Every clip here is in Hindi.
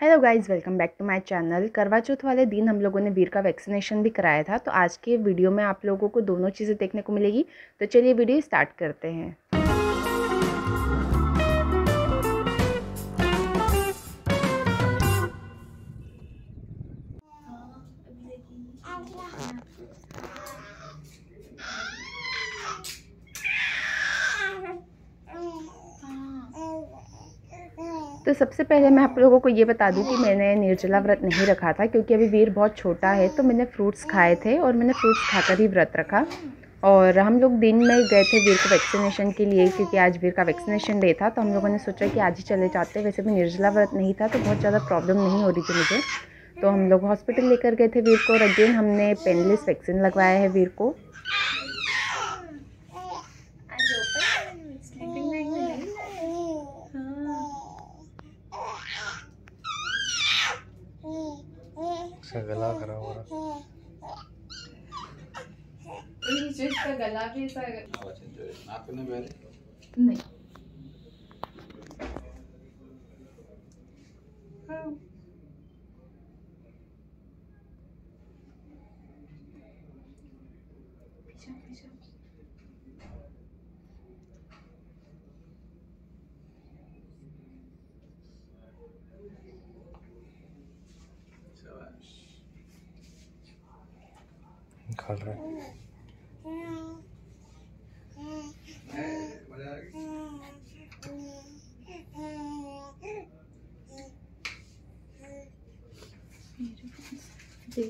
Hello guys welcome back to my channel Karwa Chauth वाले दिन हम लोगों ने वीर का वैक्सीनेशन भी कराया था तो आज के वीडियो में आप लोगों को दोनों चीज़ें देखने को मिलेगी। तो चलिए वीडियो स्टार्ट करते हैं। तो सबसे पहले मैं आप लोगों को ये बता दूँ कि मैंने निर्जला व्रत नहीं रखा था, क्योंकि अभी वीर बहुत छोटा है तो मैंने फ्रूट्स खाए थे और मैंने फ्रूट्स खाकर ही व्रत रखा। और हम लोग दिन में गए थे वीर को वैक्सीनेशन के लिए, क्योंकि आज वीर का वैक्सीनेशन डे था तो हम लोगों ने सोचा कि आज ही चले जाते वैसे भी निर्जला व्रत नहीं था तो बहुत ज़्यादा प्रॉब्लम नहीं हो रही थी मुझे। तो हम लोग हॉस्पिटल लेकर गए थे वीर को और अगेन हमने पेनलेस वैक्सीन लगवाया है वीर को। इसका गला खराब हो रहा। गला नहीं खा रहा है दे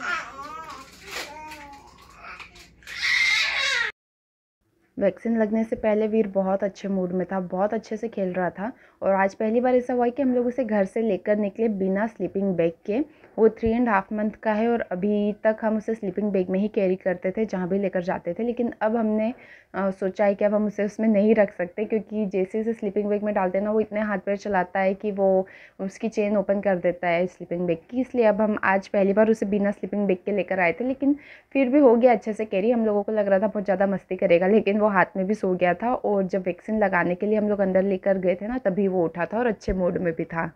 ああ。वैक्सीन लगने से पहले वीर बहुत अच्छे मूड में था बहुत अच्छे से खेल रहा था और आज पहली बार ऐसा हुआ कि हम लोग उसे घर से लेकर निकले बिना स्लीपिंग बैग के। वो थ्री एंड हाफ़ मंथ का है और अभी तक हम उसे स्लीपिंग बैग में ही कैरी करते थे जहाँ भी लेकर जाते थे लेकिन अब हमने अ, सोचा है कि अब हम उसे उसमें नहीं रख सकते क्योंकि जैसे उसे स्लीपिंग बैग में डालते हैं ना वो इतने हाथ पैर चलाता है कि वो उसकी चेन ओपन कर देता है स्लीपिंग बैग की। इसलिए अब हम आज पहली बार उसे बिना स्लीपिंग बैग के लेकर आए थे लेकिन फिर भी हो गया अच्छे से कैरी हम लोगों को लग रहा था बहुत ज़्यादा मस्ती करेगा लेकिन वो हाथ में भी सो गया था और जब वैक्सीन लगाने के लिए हम लोग अंदर लेकर गए थे ना, तभी वो उठा था और अच्छे मूड में भी था।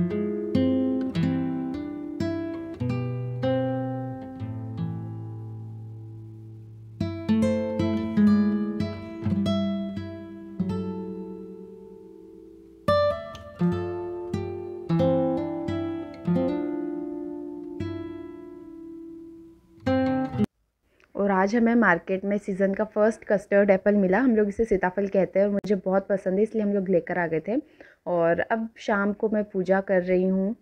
और आज हमें मार्केट में सीज़न का फ़र्स्ट कस्टर्ड एप्पल मिला। हम लोग इसे सीताफल कहते हैं और मुझे बहुत पसंद है, इसलिए हम लोग लेकर आ गए थे। और अब शाम को मैं पूजा कर रही हूँ।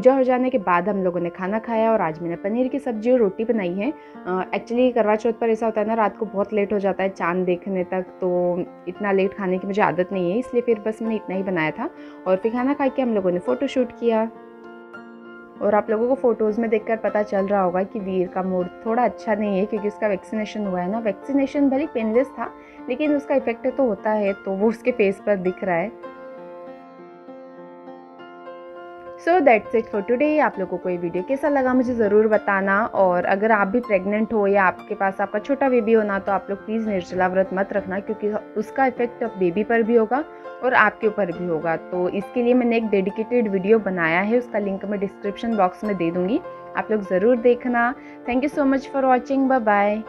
पूजा हो जाने के बाद हम लोगों ने खाना खाया और आज मैंने पनीर की सब्ज़ी और रोटी बनाई है। एक्चुअली करवा चौथ पर ऐसा होता है ना, रात को बहुत लेट हो जाता है चाँद देखने तक तो इतना लेट खाने की मुझे आदत नहीं है, इसलिए फिर बस मैंने इतना ही बनाया था। और फिर खाना खा के हम लोगों ने फ़ोटो शूट किया। और आप लोगों को फ़ोटोज़ में देखकर पता चल रहा होगा कि वीर का मूड थोड़ा अच्छा नहीं है, क्योंकि उसका वैक्सीनेशन हुआ है ना। वैक्सीनेशन भले पेनलेस था, लेकिन उसका इफ़ेक्ट तो होता है तो वो उसके फेस पर दिख रहा है। So that's it for today आप लोगों को ये वीडियो कैसा लगा मुझे ज़रूर बताना। और अगर आप भी प्रेग्नेंट हो या आपके पास आपका छोटा बेबी होना तो आप लोग प्लीज़ निर्जला व्रत मत रखना, क्योंकि उसका इफ़ेक्ट अब बेबी पर भी होगा और आपके ऊपर भी होगा। तो इसके लिए मैंने एक डेडिकेटेड वीडियो बनाया है, उसका लिंक मैं डिस्क्रिप्शन बॉक्स में दे दूँगी। आप लोग ज़रूर देखना। Thank you so much for watching bye bye